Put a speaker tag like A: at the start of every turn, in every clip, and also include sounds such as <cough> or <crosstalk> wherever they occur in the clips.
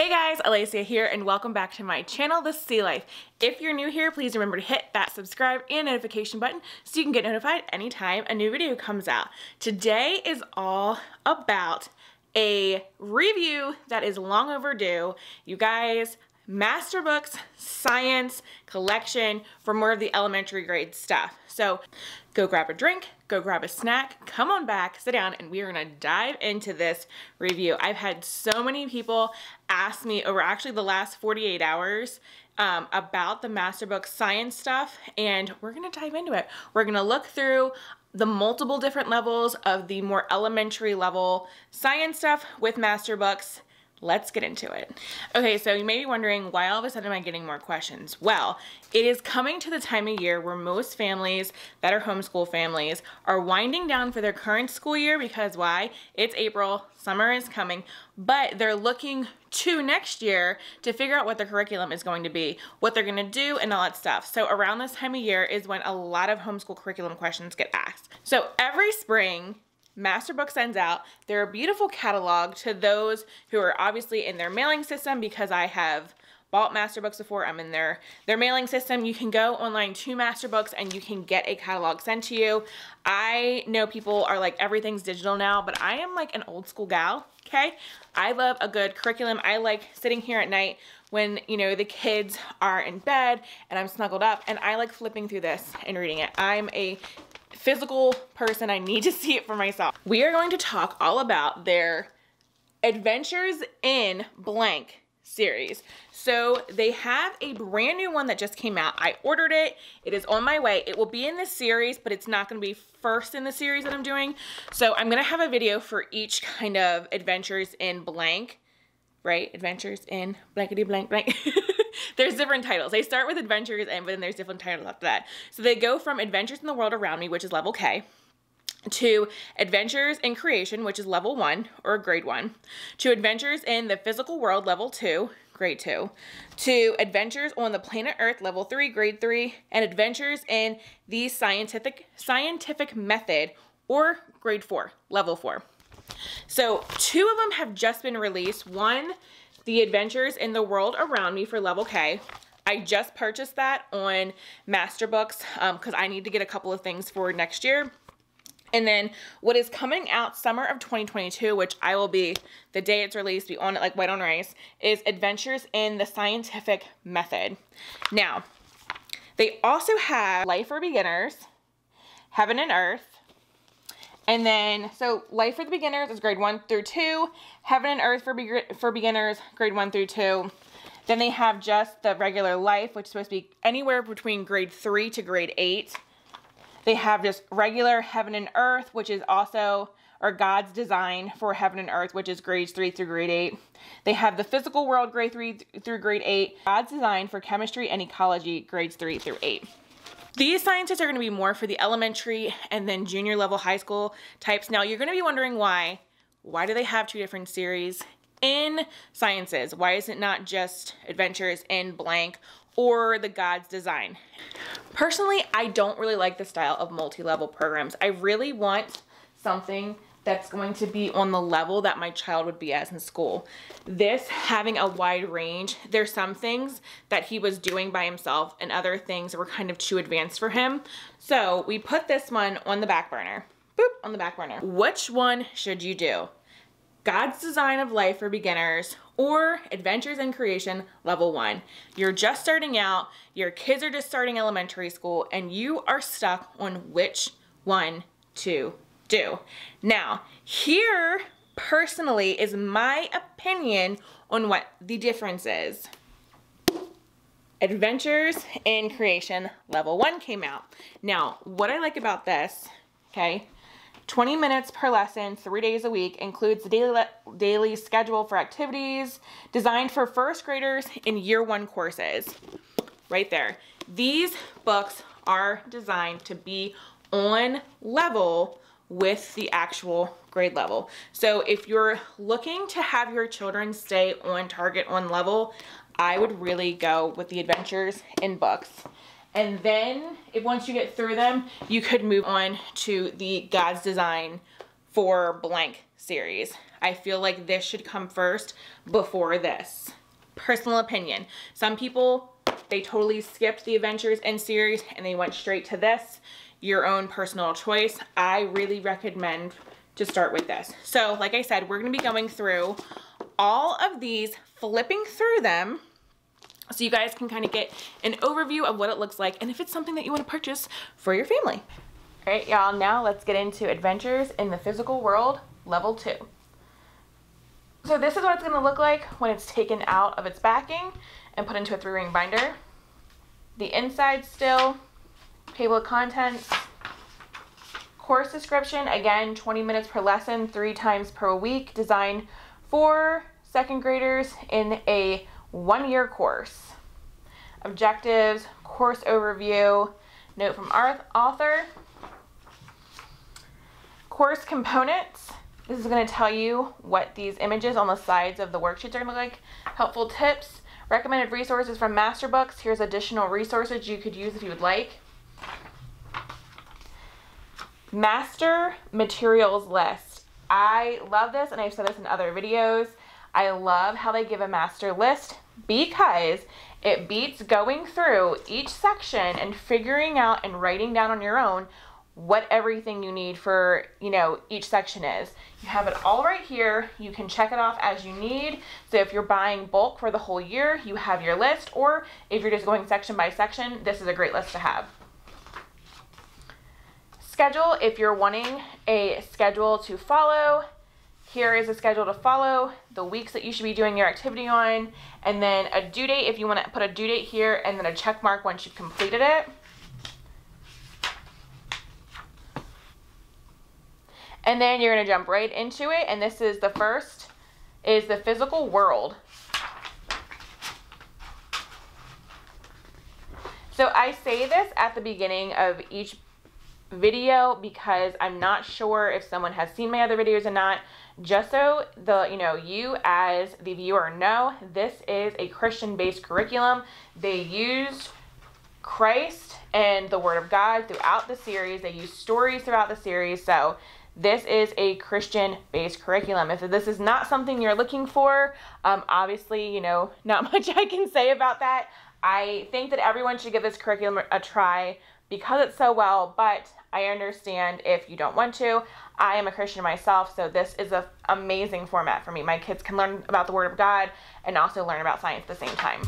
A: Hey guys, Alacia here and welcome back to my channel, The C Life. If you're new here, please remember to hit that subscribe and notification button so you can get notified anytime a new video comes out. Today is all about a review that is long overdue. You guys, Master Books Science Collection for more of the elementary grade stuff. So go grab a drink, go grab a snack, come on back, sit down, and we are gonna dive into this review. I've had so many people ask me over actually the last 48 hours um, about the Master Book science stuff, and we're gonna dive into it. We're gonna look through the multiple different levels of the more elementary level science stuff with Master Books let's get into it. Okay, so you may be wondering why all of a sudden am I getting more questions? Well, it is coming to the time of year where most families that are homeschool families are winding down for their current school year because why? It's April, summer is coming, but they're looking to next year to figure out what their curriculum is going to be, what they're gonna do and all that stuff. So around this time of year is when a lot of homeschool curriculum questions get asked. So every spring, Masterbook sends out They're a beautiful catalog to those who are obviously in their mailing system because I have bought Masterbooks before. I'm in their, their mailing system. You can go online to Masterbooks and you can get a catalog sent to you. I know people are like, everything's digital now, but I am like an old school gal, okay? I love a good curriculum. I like sitting here at night when, you know, the kids are in bed and I'm snuggled up and I like flipping through this and reading it. I'm a physical person. I need to <laughs> see it for myself. We are going to talk all about their Adventures in Blank series. So they have a brand new one that just came out. I ordered it. It is on my way. It will be in this series, but it's not going to be first in the series that I'm doing. So I'm going to have a video for each kind of Adventures in Blank, right? Adventures in blankety blank blank. <laughs> <laughs> there's different titles. They start with adventures and then there's different titles after that. So they go from adventures in the world around me, which is level K, to Adventures in Creation, which is level 1 or grade 1, to Adventures in the Physical World, level 2, grade 2, to Adventures on the Planet Earth, level 3, grade 3, and Adventures in the Scientific Scientific Method, or grade 4, level 4. So two of them have just been released. One the Adventures in the World Around Me for level K. I just purchased that on Master Books because um, I need to get a couple of things for next year. And then what is coming out summer of 2022, which I will be, the day it's released, be on it like white on rice, is Adventures in the Scientific Method. Now, they also have Life for Beginners, Heaven and Earth, and then, so Life for the Beginners is grade 1 through 2. Heaven and Earth for, be for Beginners, grade 1 through 2. Then they have just the regular Life, which is supposed to be anywhere between grade 3 to grade 8. They have just regular Heaven and Earth, which is also, or God's Design for Heaven and Earth, which is grades 3 through grade 8. They have the Physical World, grade 3 through grade 8. God's Design for Chemistry and Ecology, grades 3 through 8. These scientists are going to be more for the elementary and then junior level high school types. Now you're going to be wondering why. Why do they have two different series in sciences? Why is it not just adventures in blank or the God's design? Personally, I don't really like the style of multi-level programs. I really want something that's going to be on the level that my child would be as in school. This having a wide range, there's some things that he was doing by himself and other things were kind of too advanced for him. So we put this one on the back burner. Boop, on the back burner. Which one should you do? God's Design of Life for Beginners or Adventures in Creation Level 1. You're just starting out, your kids are just starting elementary school, and you are stuck on which one to do. Now, here personally is my opinion on what the difference is. Adventures in Creation Level 1 came out. Now, what I like about this, okay, 20 minutes per lesson, three days a week, includes the daily, daily schedule for activities, designed for first graders in year one courses. Right there. These books are designed to be on level with the actual grade level. So if you're looking to have your children stay on target, on level, I would really go with the adventures in books. And then if once you get through them, you could move on to the God's Design for blank series. I feel like this should come first before this. Personal opinion. Some people, they totally skipped the Adventures in series and they went straight to this. Your own personal choice. I really recommend to start with this. So like I said, we're gonna be going through all of these, flipping through them, so you guys can kind of get an overview of what it looks like and if it's something that you want to purchase for your family. All right, y'all, now let's get into Adventures in the Physical World, Level 2. So this is what it's going to look like when it's taken out of its backing and put into a three-ring binder. The inside still, table of contents, course description, again, 20 minutes per lesson, three times per week, designed for second graders in a one-year course. Objectives, course overview, note from our author, course components. This is going to tell you what these images on the sides of the worksheets are going to look like. Helpful tips, recommended resources from master books. Here's additional resources you could use if you would like. Master materials list. I love this and I've said this in other videos. I love how they give a master list because it beats going through each section and figuring out and writing down on your own what everything you need for, you know, each section is. You have it all right here. You can check it off as you need. So if you're buying bulk for the whole year, you have your list, or if you're just going section by section, this is a great list to have. Schedule, if you're wanting a schedule to follow, here is a schedule to follow, the weeks that you should be doing your activity on, and then a due date if you want to put a due date here, and then a check mark once you've completed it. And then you're going to jump right into it. And this is the first, is the physical world. So I say this at the beginning of each video because I'm not sure if someone has seen my other videos or not. Just so the you know you as the viewer know, this is a Christian-based curriculum. They used Christ and the Word of God throughout the series. They use stories throughout the series. So this is a Christian based curriculum. If this is not something you're looking for, um, obviously, you know, not <laughs> much I can say about that. I think that everyone should give this curriculum a try because it's so well, but I understand if you don't want to. I am a Christian myself, so this is an amazing format for me. My kids can learn about the Word of God and also learn about science at the same time.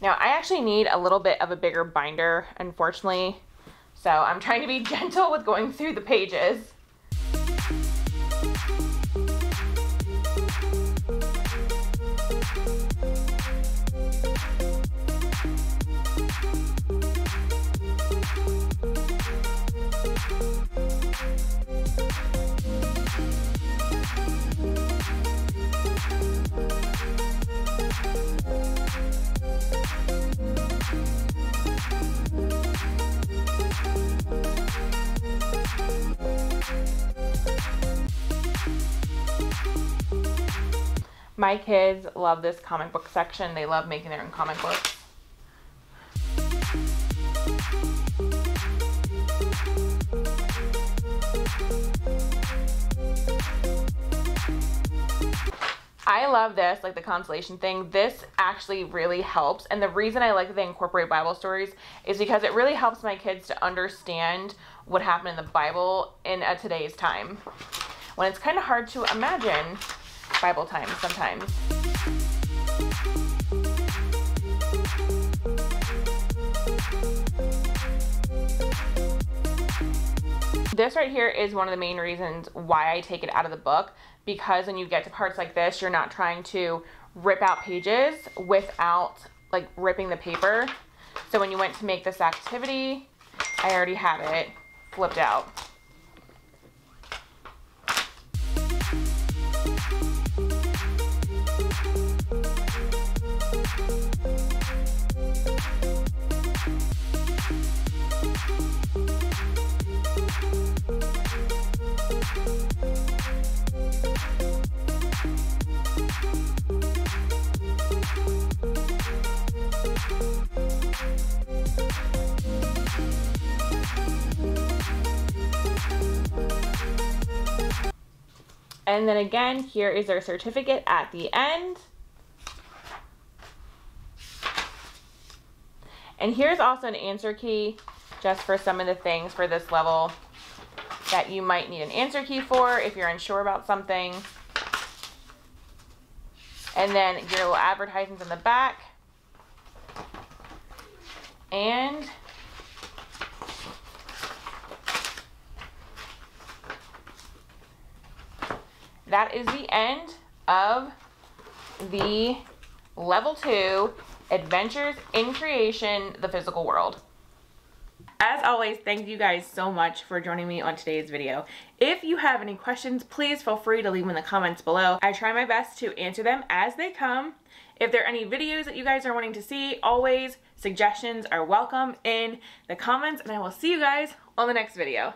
A: Now, I actually need a little bit of a bigger binder, unfortunately. So I'm trying to be <laughs> gentle with going through the pages. My kids love this comic book section. They love making their own comic books. I love this, like the consolation thing. This actually really helps. And the reason I like that they incorporate Bible stories is because it really helps my kids to understand what happened in the Bible in a today's time. When it's kind of hard to imagine Bible time sometimes. This right here is one of the main reasons why I take it out of the book because when you get to parts like this, you're not trying to rip out pages without like ripping the paper. So when you went to make this activity, I already have it flipped out. And then again, here is our certificate at the end. And here's also an answer key just for some of the things for this level that you might need an answer key for if you're unsure about something. And then your little advertisements in the back. And that is the end of the level two adventures in creation, the physical world. As always, thank you guys so much for joining me on today's video. If you have any questions, please feel free to leave them in the comments below. I try my best to answer them as they come. If there are any videos that you guys are wanting to see, always suggestions are welcome in the comments and I will see you guys on the next video.